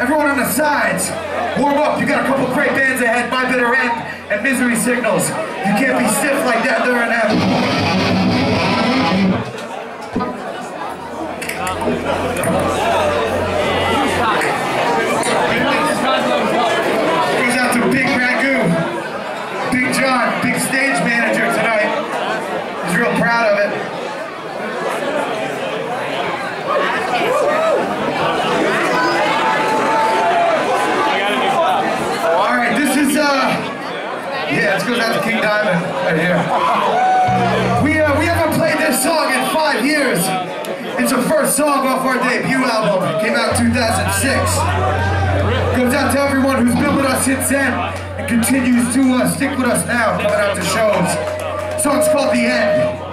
Everyone on the sides, warm up. You got a couple great bands ahead, My Bitter End and Misery Signals. You can't be stiff like that during that. Right here. We, uh, we haven't played this song in five years. It's the first song off our debut album. It came out 2006. Goes out to everyone who's been with us since then and continues to uh, stick with us now, coming out to shows. Song's called The End.